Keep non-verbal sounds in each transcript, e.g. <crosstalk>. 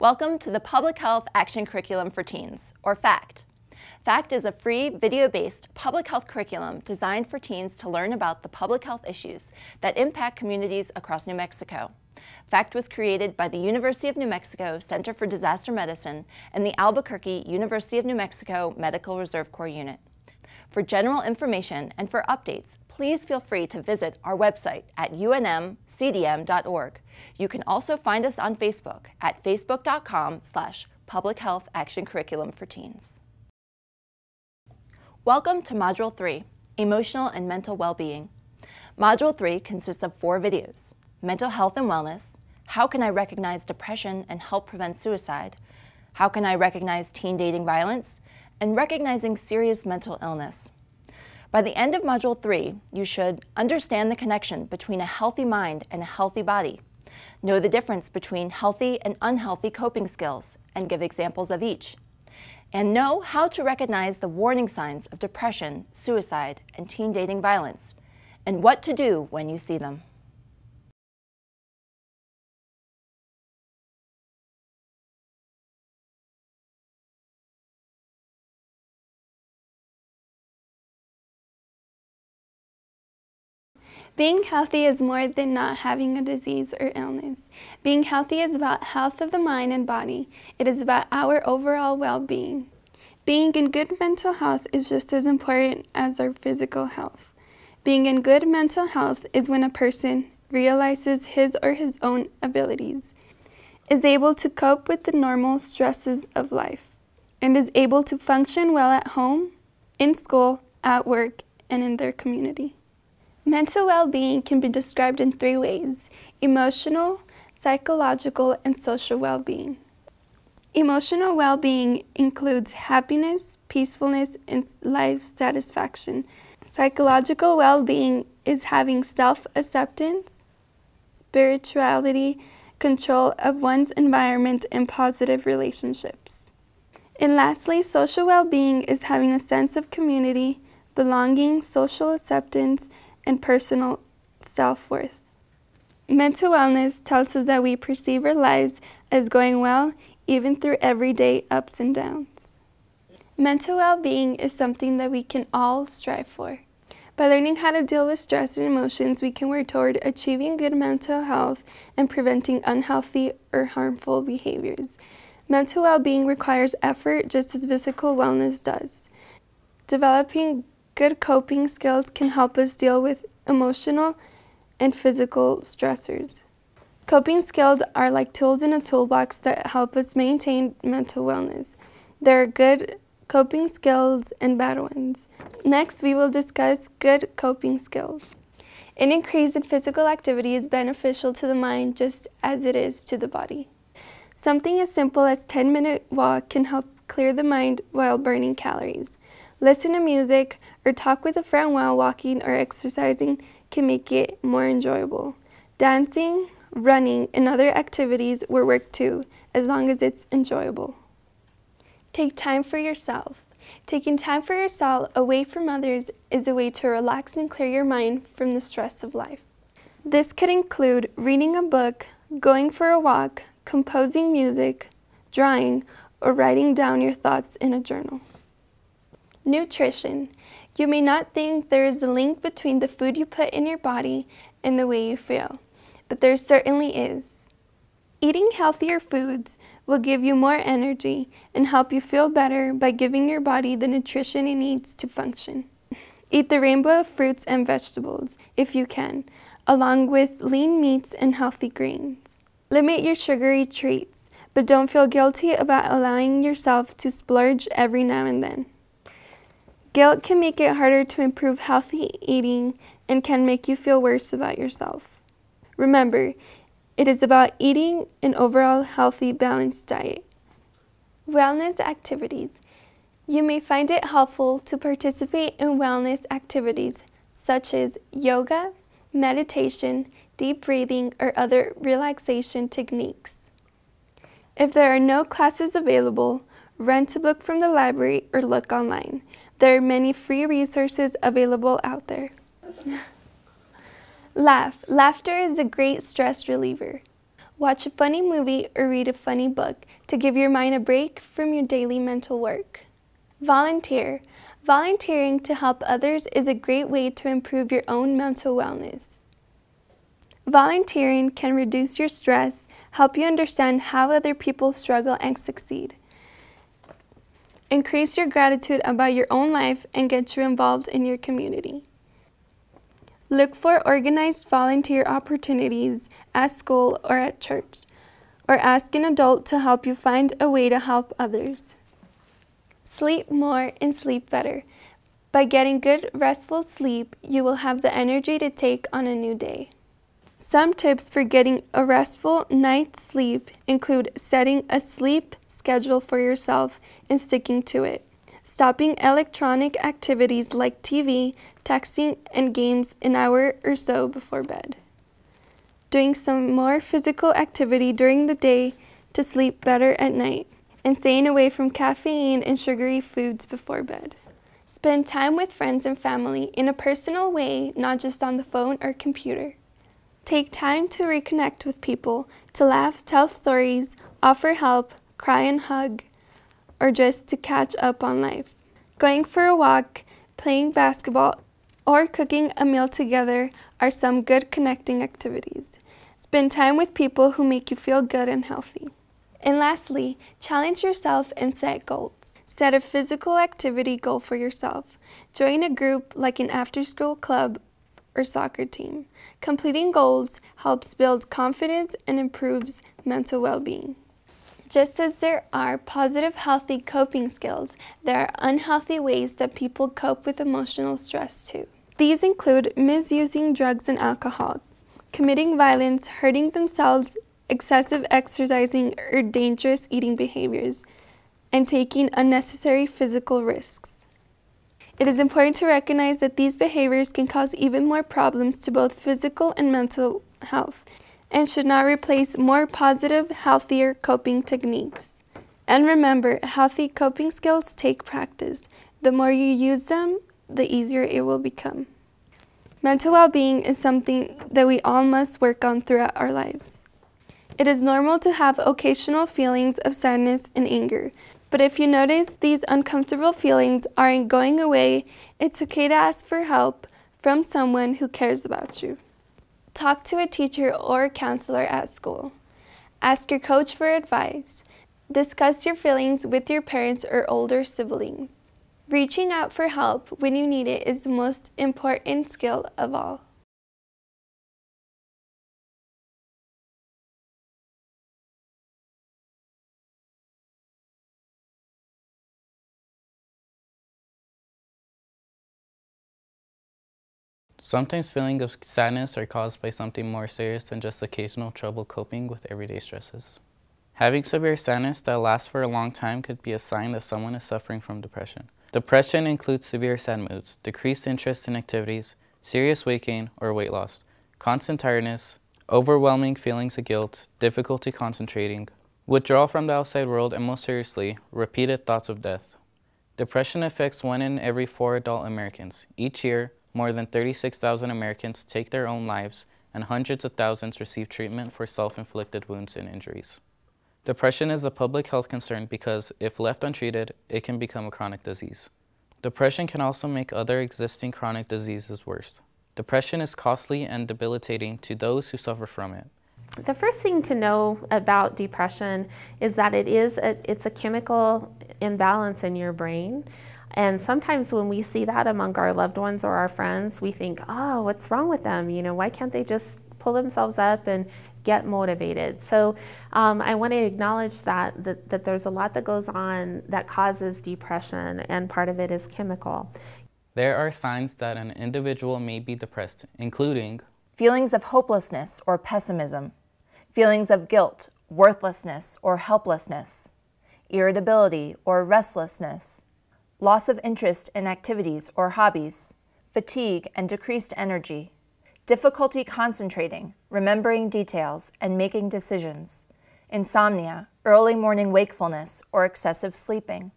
Welcome to the Public Health Action Curriculum for Teens, or PHACT. PHACT is a free, video-based public health curriculum designed for teens to learn about the public health issues that impact communities across New Mexico. PHACT was created by the University of New Mexico Center for Disaster Medicine and the Albuquerque University of New Mexico Medical Reserve Corps Unit. For general information and for updates, please feel free to visit our website at unmcdm.org. You can also find us on Facebook at facebook.com slash public health action curriculum for teens. Welcome to Module 3, Emotional and Mental Well-Being. Module 3 consists of four videos, Mental Health and Wellness, How can I recognize depression and help prevent suicide, How can I recognize teen dating violence, and recognizing serious mental illness. By the end of Module 3, you should understand the connection between a healthy mind and a healthy body, know the difference between healthy and unhealthy coping skills, and give examples of each, and know how to recognize the warning signs of depression, suicide, and teen dating violence, and what to do when you see them. Being healthy is more than not having a disease or illness. Being healthy is about health of the mind and body. It is about our overall well-being. Being in good mental health is just as important as our physical health. Being in good mental health is when a person realizes his or his own abilities, is able to cope with the normal stresses of life, and is able to function well at home, in school, at work, and in their community. Mental well-being can be described in three ways, emotional, psychological, and social well-being. Emotional well-being includes happiness, peacefulness, and life satisfaction. Psychological well-being is having self-acceptance, spirituality, control of one's environment, and positive relationships. And lastly, social well-being is having a sense of community, belonging, social acceptance, and personal self-worth. Mental wellness tells us that we perceive our lives as going well even through everyday ups and downs. Mental well-being is something that we can all strive for. By learning how to deal with stress and emotions, we can work toward achieving good mental health and preventing unhealthy or harmful behaviors. Mental well-being requires effort just as physical wellness does. Developing Good coping skills can help us deal with emotional and physical stressors. Coping skills are like tools in a toolbox that help us maintain mental wellness. There are good coping skills and bad ones. Next, we will discuss good coping skills. An increase in physical activity is beneficial to the mind just as it is to the body. Something as simple as 10 minute walk can help clear the mind while burning calories. Listen to music or talk with a friend while walking or exercising can make it more enjoyable. Dancing, running, and other activities will work too, as long as it's enjoyable. Take time for yourself. Taking time for yourself away from others is a way to relax and clear your mind from the stress of life. This could include reading a book, going for a walk, composing music, drawing, or writing down your thoughts in a journal. Nutrition. You may not think there is a link between the food you put in your body and the way you feel, but there certainly is. Eating healthier foods will give you more energy and help you feel better by giving your body the nutrition it needs to function. Eat the rainbow of fruits and vegetables, if you can, along with lean meats and healthy grains. Limit your sugary treats, but don't feel guilty about allowing yourself to splurge every now and then. Guilt can make it harder to improve healthy eating and can make you feel worse about yourself. Remember, it is about eating an overall healthy, balanced diet. Wellness activities. You may find it helpful to participate in wellness activities such as yoga, meditation, deep breathing, or other relaxation techniques. If there are no classes available, rent a book from the library or look online. There are many free resources available out there. <laughs> Laugh. Laughter is a great stress reliever. Watch a funny movie or read a funny book to give your mind a break from your daily mental work. Volunteer. Volunteering to help others is a great way to improve your own mental wellness. Volunteering can reduce your stress, help you understand how other people struggle and succeed, increase your gratitude about your own life, and get you involved in your community. Look for organized volunteer opportunities at school or at church, or ask an adult to help you find a way to help others. Sleep more and sleep better. By getting good, restful sleep, you will have the energy to take on a new day. Some tips for getting a restful night's sleep include setting a sleep schedule for yourself and sticking to it, stopping electronic activities like TV, texting, and games an hour or so before bed. Doing some more physical activity during the day to sleep better at night, and staying away from caffeine and sugary foods before bed. Spend time with friends and family in a personal way, not just on the phone or computer. Take time to reconnect with people, to laugh, tell stories, offer help, cry and hug, or just to catch up on life. Going for a walk, playing basketball, or cooking a meal together are some good connecting activities. Spend time with people who make you feel good and healthy. And lastly, challenge yourself and set goals. Set a physical activity goal for yourself. Join a group like an after school club or soccer team. Completing goals helps build confidence and improves mental well being. Just as there are positive, healthy coping skills, there are unhealthy ways that people cope with emotional stress too. These include misusing drugs and alcohol, committing violence, hurting themselves, excessive exercising, or dangerous eating behaviors, and taking unnecessary physical risks. It is important to recognize that these behaviors can cause even more problems to both physical and mental health and should not replace more positive, healthier coping techniques. And remember, healthy coping skills take practice. The more you use them, the easier it will become. Mental well being is something that we all must work on throughout our lives. It is normal to have occasional feelings of sadness and anger, but if you notice these uncomfortable feelings aren't going away, it's okay to ask for help from someone who cares about you. Talk to a teacher or counselor at school. Ask your coach for advice. Discuss your feelings with your parents or older siblings. Reaching out for help when you need it is the most important skill of all. Sometimes feelings of sadness are caused by something more serious than just occasional trouble coping with everyday stresses. Having severe sadness that lasts for a long time could be a sign that someone is suffering from depression. Depression includes severe sad moods, decreased interest in activities, serious weight gain or weight loss, constant tiredness, overwhelming feelings of guilt, difficulty concentrating, withdrawal from the outside world, and most seriously, repeated thoughts of death. Depression affects one in every four adult Americans. Each year, more than 36,000 Americans take their own lives, and hundreds of thousands receive treatment for self inflicted wounds and injuries. Depression is a public health concern because, if left untreated, it can become a chronic disease. Depression can also make other existing chronic diseases worse. Depression is costly and debilitating to those who suffer from it. The first thing to know about depression is that it is a, it's a chemical imbalance in your brain. And sometimes when we see that among our loved ones or our friends, we think, oh, what's wrong with them? You know, why can't they just pull themselves up and get motivated. So um, I want to acknowledge that, that, that there's a lot that goes on that causes depression, and part of it is chemical. There are signs that an individual may be depressed, including feelings of hopelessness or pessimism, feelings of guilt, worthlessness, or helplessness, irritability or restlessness, loss of interest in activities or hobbies, fatigue and decreased energy difficulty concentrating, remembering details, and making decisions, insomnia, early morning wakefulness or excessive sleeping,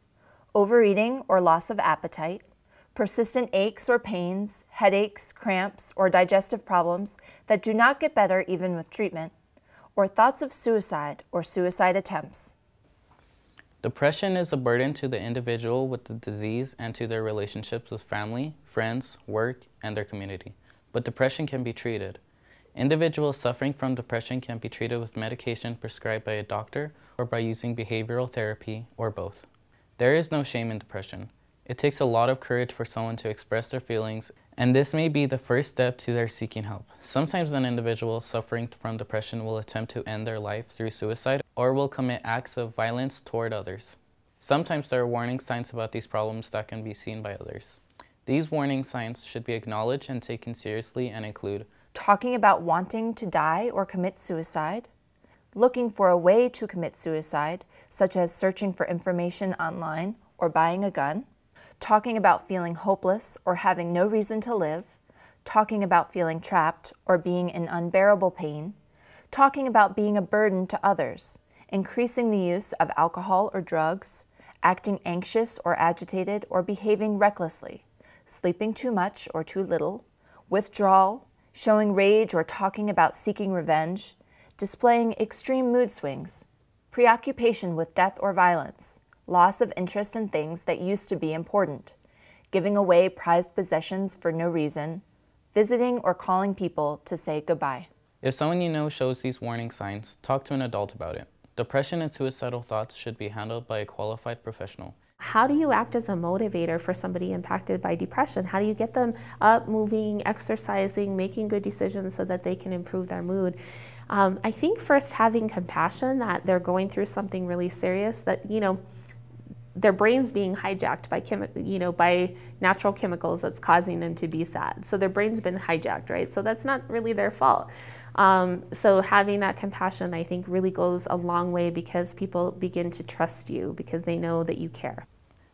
overeating or loss of appetite, persistent aches or pains, headaches, cramps, or digestive problems that do not get better even with treatment, or thoughts of suicide or suicide attempts. Depression is a burden to the individual with the disease and to their relationships with family, friends, work, and their community. But depression can be treated. Individuals suffering from depression can be treated with medication prescribed by a doctor or by using behavioral therapy or both. There is no shame in depression. It takes a lot of courage for someone to express their feelings, and this may be the first step to their seeking help. Sometimes an individual suffering from depression will attempt to end their life through suicide or will commit acts of violence toward others. Sometimes there are warning signs about these problems that can be seen by others. These warning signs should be acknowledged and taken seriously and include talking about wanting to die or commit suicide, looking for a way to commit suicide, such as searching for information online or buying a gun, talking about feeling hopeless or having no reason to live, talking about feeling trapped or being in unbearable pain, talking about being a burden to others, increasing the use of alcohol or drugs, acting anxious or agitated or behaving recklessly, sleeping too much or too little, withdrawal, showing rage or talking about seeking revenge, displaying extreme mood swings, preoccupation with death or violence, loss of interest in things that used to be important, giving away prized possessions for no reason, visiting or calling people to say goodbye. If someone you know shows these warning signs, talk to an adult about it. Depression and suicidal thoughts should be handled by a qualified professional. How do you act as a motivator for somebody impacted by depression? How do you get them up, moving, exercising, making good decisions so that they can improve their mood? Um, I think first having compassion that they're going through something really serious that, you know, their brain's being hijacked by chemi- you know by natural chemicals that's causing them to be sad. So their brain's been hijacked right? So that's not really their fault. Um, so having that compassion i think really goes a long way because people begin to trust you because they know that you care.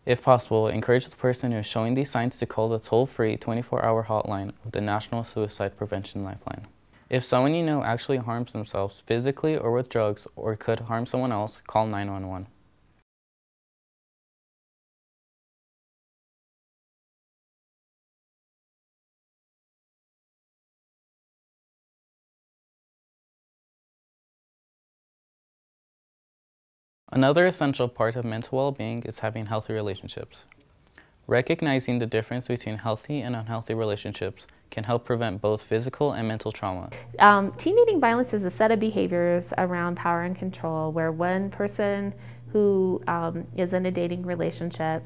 If possible encourage the person who is showing these signs to call the toll-free 24-hour hotline of the national suicide prevention lifeline. If someone you know actually harms themselves physically or with drugs or could harm someone else call 911 Another essential part of mental well-being is having healthy relationships. Recognizing the difference between healthy and unhealthy relationships can help prevent both physical and mental trauma. Um, teen dating violence is a set of behaviors around power and control where one person who um, is in a dating relationship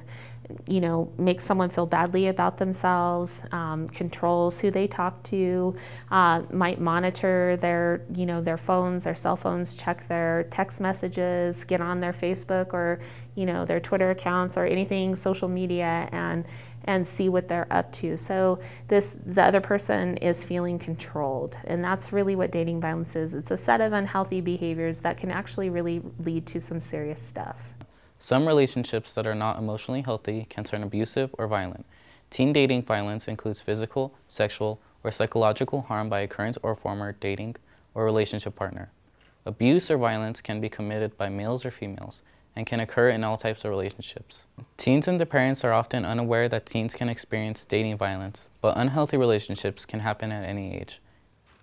you know, makes someone feel badly about themselves, um, controls who they talk to, uh, might monitor their, you know, their phones, their cell phones, check their text messages, get on their Facebook or, you know, their Twitter accounts or anything social media and and see what they're up to. So this the other person is feeling controlled, and that's really what dating violence is. It's a set of unhealthy behaviors that can actually really lead to some serious stuff. Some relationships that are not emotionally healthy can turn abusive or violent. Teen dating violence includes physical, sexual, or psychological harm by a current or former dating or relationship partner. Abuse or violence can be committed by males or females and can occur in all types of relationships. Teens and their parents are often unaware that teens can experience dating violence, but unhealthy relationships can happen at any age.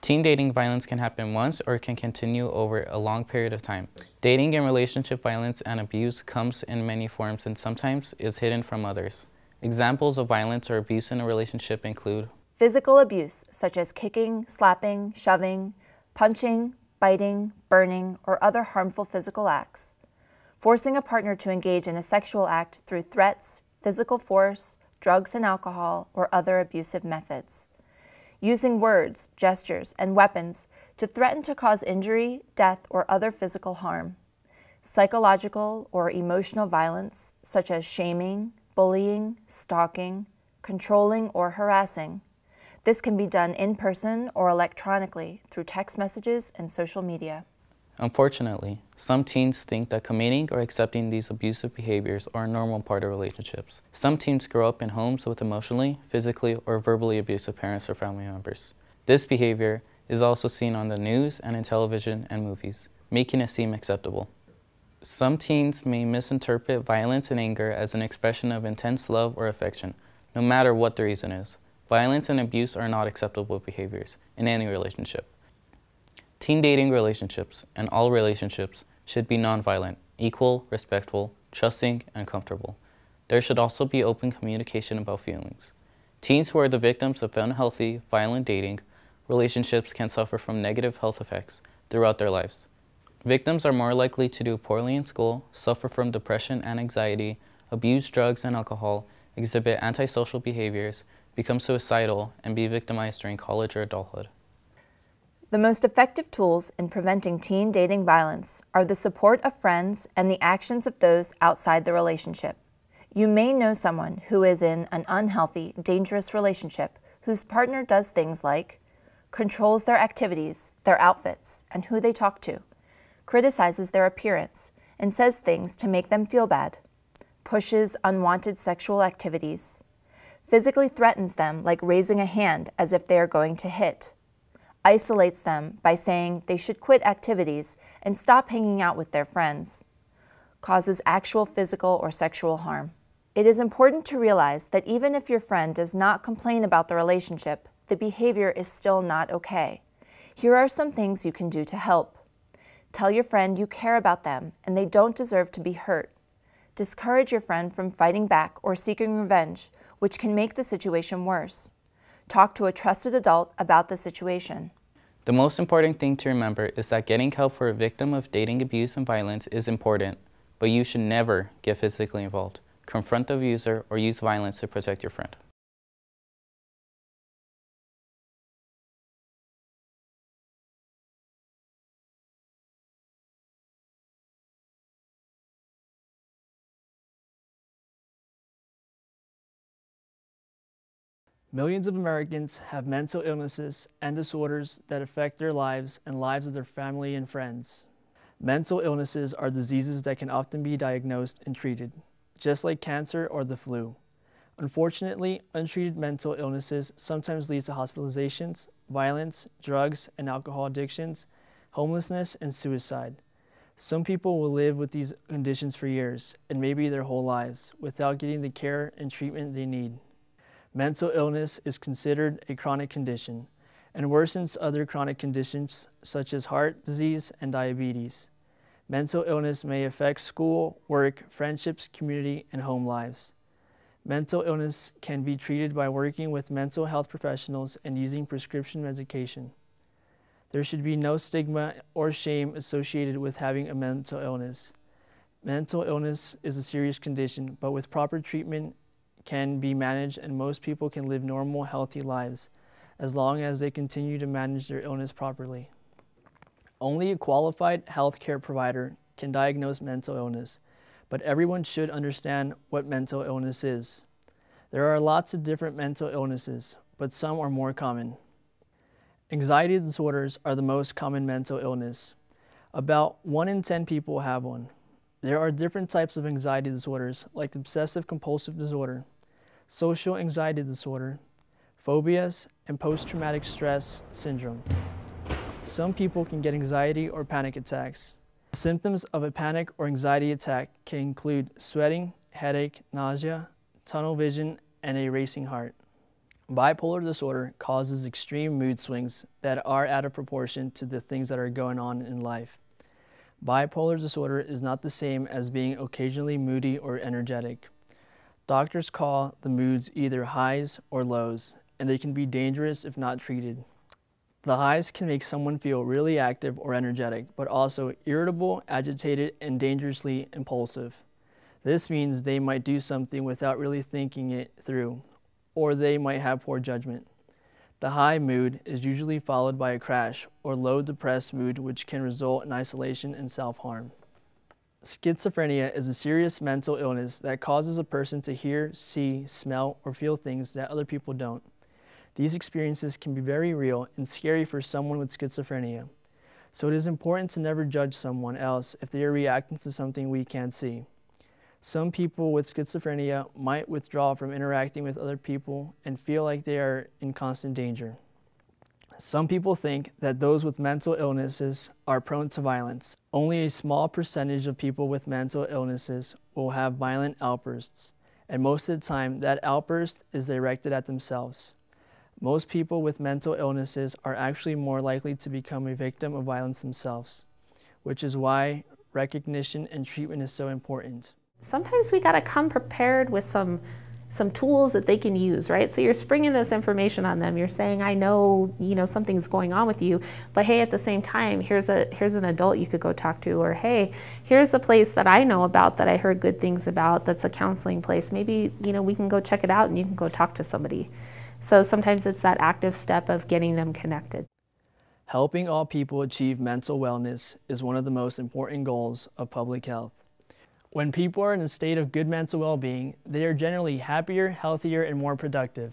Teen dating violence can happen once or can continue over a long period of time. Dating and relationship violence and abuse comes in many forms and sometimes is hidden from others. Examples of violence or abuse in a relationship include physical abuse, such as kicking, slapping, shoving, punching, biting, burning, or other harmful physical acts, forcing a partner to engage in a sexual act through threats, physical force, drugs and alcohol, or other abusive methods using words, gestures, and weapons to threaten to cause injury, death, or other physical harm. Psychological or emotional violence, such as shaming, bullying, stalking, controlling, or harassing. This can be done in person or electronically through text messages and social media. Unfortunately, some teens think that committing or accepting these abusive behaviors are a normal part of relationships. Some teens grow up in homes with emotionally, physically, or verbally abusive parents or family members. This behavior is also seen on the news and in television and movies, making it seem acceptable. Some teens may misinterpret violence and anger as an expression of intense love or affection, no matter what the reason is. Violence and abuse are not acceptable behaviors in any relationship. Teen dating relationships and all relationships should be nonviolent, equal, respectful, trusting, and comfortable. There should also be open communication about feelings. Teens who are the victims of unhealthy, violent dating relationships can suffer from negative health effects throughout their lives. Victims are more likely to do poorly in school, suffer from depression and anxiety, abuse drugs and alcohol, exhibit antisocial behaviors, become suicidal, and be victimized during college or adulthood. The most effective tools in preventing teen dating violence are the support of friends and the actions of those outside the relationship. You may know someone who is in an unhealthy, dangerous relationship whose partner does things like controls their activities, their outfits, and who they talk to, criticizes their appearance, and says things to make them feel bad, pushes unwanted sexual activities, physically threatens them like raising a hand as if they are going to hit, isolates them by saying they should quit activities and stop hanging out with their friends, causes actual physical or sexual harm. It is important to realize that even if your friend does not complain about the relationship, the behavior is still not okay. Here are some things you can do to help. Tell your friend you care about them and they don't deserve to be hurt. Discourage your friend from fighting back or seeking revenge, which can make the situation worse. Talk to a trusted adult about the situation. The most important thing to remember is that getting help for a victim of dating abuse and violence is important, but you should never get physically involved, confront the abuser, or use violence to protect your friend. Millions of Americans have mental illnesses and disorders that affect their lives and lives of their family and friends. Mental illnesses are diseases that can often be diagnosed and treated, just like cancer or the flu. Unfortunately, untreated mental illnesses sometimes lead to hospitalizations, violence, drugs and alcohol addictions, homelessness, and suicide. Some people will live with these conditions for years and maybe their whole lives without getting the care and treatment they need. Mental illness is considered a chronic condition and worsens other chronic conditions such as heart disease and diabetes. Mental illness may affect school, work, friendships, community, and home lives. Mental illness can be treated by working with mental health professionals and using prescription medication. There should be no stigma or shame associated with having a mental illness. Mental illness is a serious condition, but with proper treatment can be managed and most people can live normal, healthy lives as long as they continue to manage their illness properly. Only a qualified healthcare provider can diagnose mental illness, but everyone should understand what mental illness is. There are lots of different mental illnesses, but some are more common. Anxiety disorders are the most common mental illness. About 1 in 10 people have one. There are different types of anxiety disorders, like obsessive compulsive disorder, social anxiety disorder, phobias, and post-traumatic stress syndrome. Some people can get anxiety or panic attacks. Symptoms of a panic or anxiety attack can include sweating, headache, nausea, tunnel vision, and a racing heart. Bipolar disorder causes extreme mood swings that are out of proportion to the things that are going on in life. Bipolar disorder is not the same as being occasionally moody or energetic. Doctors call the moods either highs or lows, and they can be dangerous if not treated. The highs can make someone feel really active or energetic, but also irritable, agitated, and dangerously impulsive. This means they might do something without really thinking it through, or they might have poor judgment. The high mood is usually followed by a crash or low depressed mood, which can result in isolation and self harm. Schizophrenia is a serious mental illness that causes a person to hear, see, smell, or feel things that other people don't. These experiences can be very real and scary for someone with schizophrenia. So it is important to never judge someone else if they are reacting to something we can't see. Some people with schizophrenia might withdraw from interacting with other people and feel like they are in constant danger. Some people think that those with mental illnesses are prone to violence. Only a small percentage of people with mental illnesses will have violent outbursts, and most of the time that outburst is directed at themselves. Most people with mental illnesses are actually more likely to become a victim of violence themselves, which is why recognition and treatment is so important. Sometimes we got to come prepared with some some tools that they can use, right? So you're springing this information on them. You're saying, "I know, you know, something's going on with you, but hey, at the same time, here's a here's an adult you could go talk to, or hey, here's a place that I know about that I heard good things about. That's a counseling place. Maybe you know we can go check it out, and you can go talk to somebody." So sometimes it's that active step of getting them connected. Helping all people achieve mental wellness is one of the most important goals of public health. When people are in a state of good mental well being, they are generally happier, healthier, and more productive.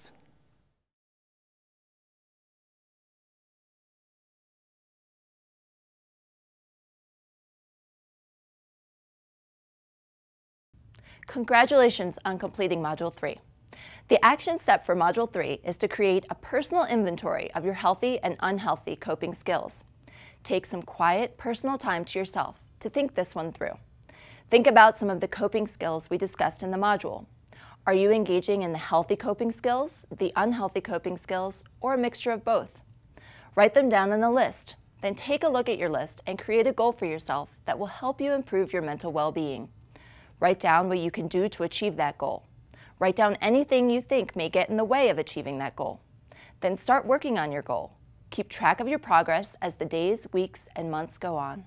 Congratulations on completing Module 3. The action step for Module 3 is to create a personal inventory of your healthy and unhealthy coping skills. Take some quiet, personal time to yourself to think this one through. Think about some of the coping skills we discussed in the module. Are you engaging in the healthy coping skills, the unhealthy coping skills, or a mixture of both? Write them down in a list, then take a look at your list and create a goal for yourself that will help you improve your mental well-being. Write down what you can do to achieve that goal. Write down anything you think may get in the way of achieving that goal. Then start working on your goal. Keep track of your progress as the days, weeks, and months go on.